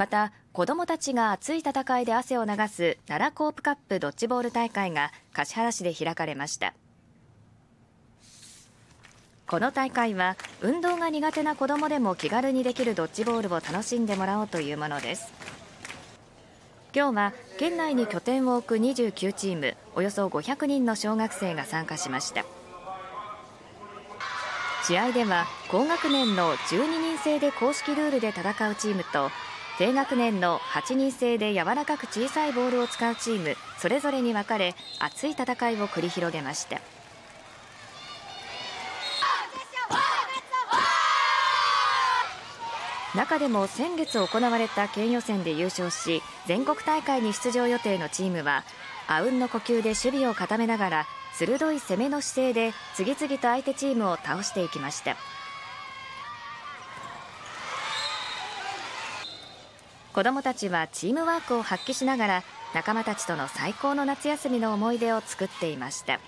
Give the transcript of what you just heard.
また子どもたちが熱い戦いで汗を流す奈良コープカップドッジボール大会が橿原市で開かれました。この大会は運動が苦手な子どもでも気軽にできるドッジボールを楽しんでもらおうというものです。今日は県内に拠点を置く29チームおよそ500人の小学生が参加しました。試合では高学年の12人制で公式ルールで戦うチームと低学年の8人制で柔らかく小さいボールを使うチームそれぞれに分かれ熱い戦いを繰り広げました。中でも先月行われた県予選で優勝し全国大会に出場予定のチームはあうんの呼吸で守備を固めながら鋭い攻めの姿勢で次々と相手チームを倒していきました。子どもたちはチームワークを発揮しながら仲間たちとの最高の夏休みの思い出を作っていました。